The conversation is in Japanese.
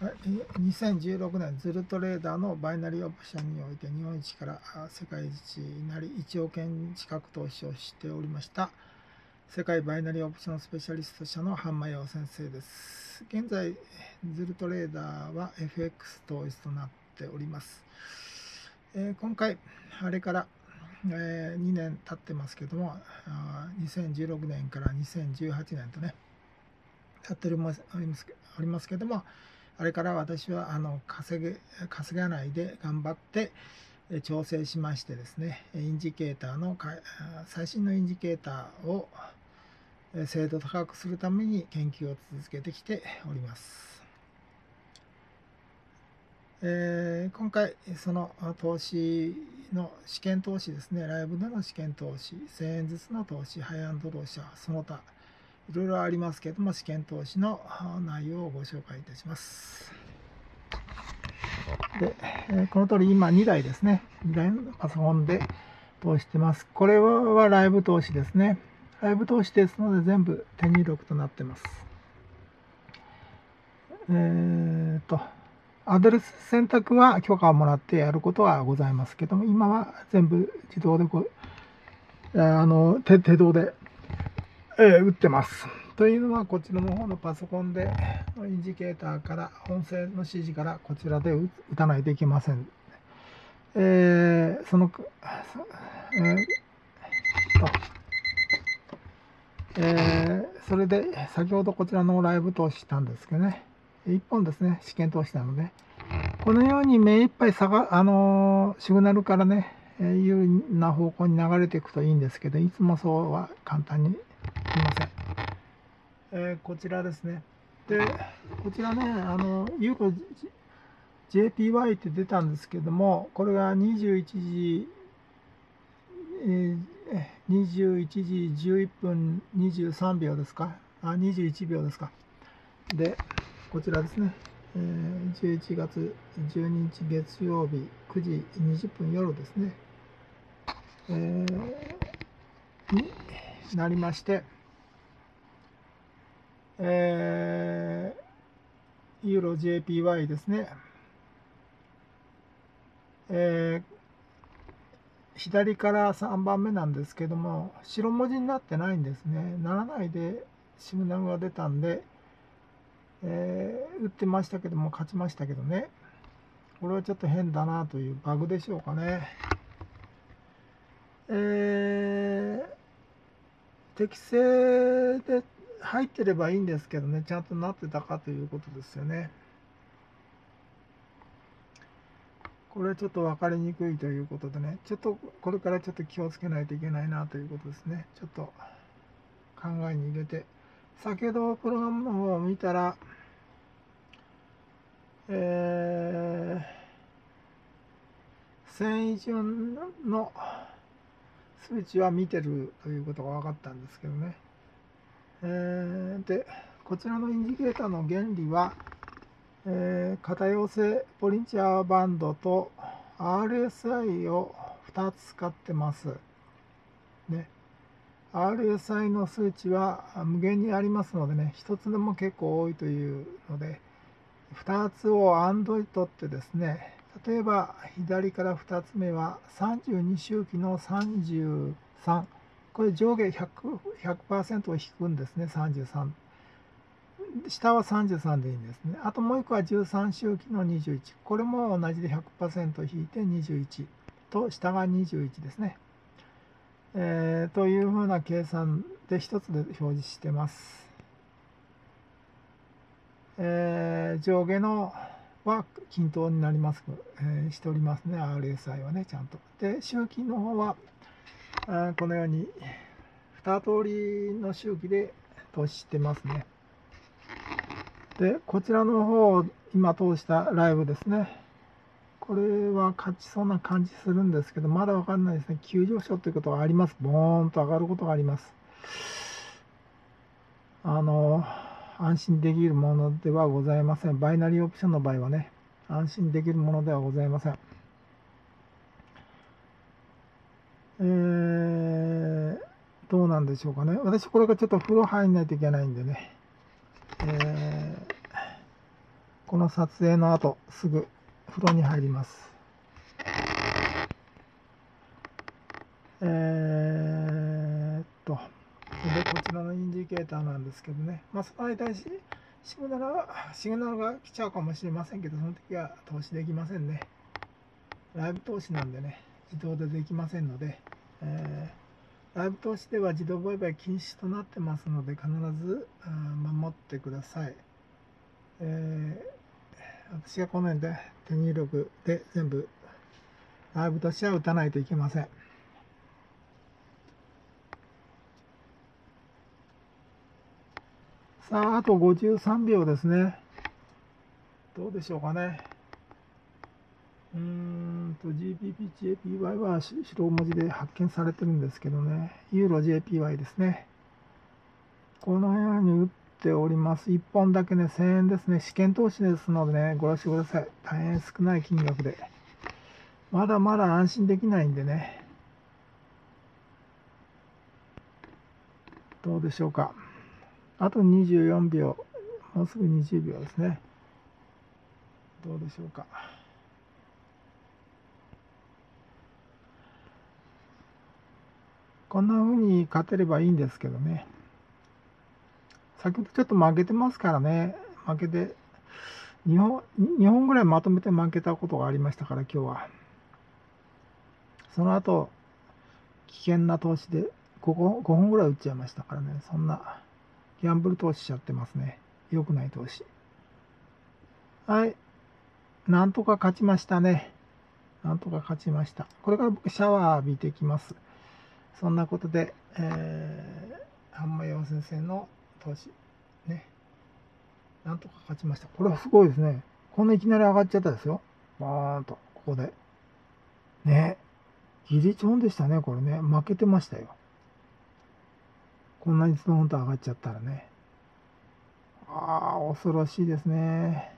2016年ズルトレーダーのバイナリーオプションにおいて日本一から世界一なり1億円近く投資をしておりました。世界バイナリーオプションスペシャリスト社の半間洋先生です。現在ズルトレーダーは FX 統一となっております、えー、今回あれからえー、2年経ってますけども2016年から2018年とねやっておりますおりますけどもあれから私はあの稼げ稼がないで頑張って調整しましてですねインジケーターの最新のインジケーターを精度高くするために研究を続けてきております。えー、今回その投資の試験投資ですねライブでの試験投資1000円ずつの投資ハイアンドロー社その他いろいろありますけれども、試験投資の内容をご紹介いたします。で、この通り今2台ですね。2台のパソコンで投資してます。これはライブ投資ですね。ライブ投資ですので全部手入力となってます。えー、と、アドレス選択は許可をもらってやることはございますけども、今は全部自動でこう、あの手手動でえー、打ってます。というのは、こちらの方のパソコンで、インジケーターから、音声の指示からこちらで打たないといけません。えー、その、えー、えー、それで、先ほどこちらのライブ投資したんですけどね、1本ですね、試験投資なので、このように目いっぱい下が、あのシグナルからね、いうな方向に流れていくといいんですけど、いつもそうは簡単にすいません。えー、こちらですね。で、こちらね、あの、ユーロ JPY って出たんですけども、これが21時、えー、21時11分23秒ですか？あ、21秒ですか。で、こちらですね。えー、11月12日月曜日9時20分夜ですね。えー、なりまして、えー、ユーロ JPY ですね。えー、左から3番目なんですけども、白文字になってないんですね。ならないでシグナルが出たんで、えー、打ってましたけども、勝ちましたけどね。これはちょっと変だなというバグでしょうかね。えー、適正で入ってればいいんですけどね、ちゃんとなってたかということですよね。これはちょっと分かりにくいということでね、ちょっとこれからちょっと気をつけないといけないなということですね。ちょっと考えに入れて。先ほどプログラムの方を見たら、えー、繊維順の数値は見てるということが分かったんですけどね。えー、で、こちらのインジケーターの原理は、えー、片寄せポリンチャーバンドと RSI を2つ使ってます。ね、RSI の数値は無限にありますのでね、1つでも結構多いというので、2つを AND 取ってですね、例えば左から2つ目は32周期の33。これ上下 100%, 100を引くんですね、33。下は33でいいんですね。あともう1個は13周期の21。これも同じで100%引いて21と下が21ですね。えー、というふうな計算で1つで表示してます。えー、上下のは均等になります、えー、しておりますね、RSI はね、ちゃんと。で、周期の方はあこのように2通りの周期で投資してますね。で、こちらの方、今通したライブですね。これは勝ちそうな感じするんですけど、まだわかんないですね。急上昇ということがあります。ボーンと上がることがあります。あの、安心できるものではございません。バイナリーオプションの場合はね、安心できるものではございません。えー、どうなんでしょうかね。私、これからちょっと風呂入んないといけないんでね。えこの撮影の後、すぐ風呂に入ります。えー、のインジケーターなんですけどね、まあ、その間にシグナルが、シグナルが来ちゃうかもしれませんけど、その時は投資できませんね。ライブ投資なんでね、自動でできませんので、えー、ライブ投資では自動売買禁止となってますので、必ず、守ってください。えー、私がこの辺で手入力で全部ライブとしては打たないといけません。さあ、あと53秒ですね。どうでしょうかね。うーんと、GBP、JPY は白文字で発見されてるんですけどね。ユーロ JPY ですね。このように打っております。1本だけね、1000円ですね。試験投資ですのでね、ご了承ください。大変少ない金額で。まだまだ安心できないんでね。どうでしょうか。あと24秒、もうすぐ20秒ですね。どうでしょうか。こんな風に勝てればいいんですけどね。先ほどちょっと負けてますからね。負けて、2本、2本ぐらいまとめて負けたことがありましたから、今日は。その後、危険な投資で5本 ,5 本ぐらい打っちゃいましたからね。そんな。ギャンブル投資しちゃってますね。良くない投資。はい。なんとか勝ちましたね。なんとか勝ちました。これから僕シャワー浴びてきます。そんなことで、えー、半間洋先生の投資。ね。なんとか勝ちました。これはすごいですね。こんないきなり上がっちゃったですよ。バーンと、ここで。ね。ギリチョンでしたね、これね。負けてましたよ。こんなにストーンと上がっちゃったらね。ああ、恐ろしいですね。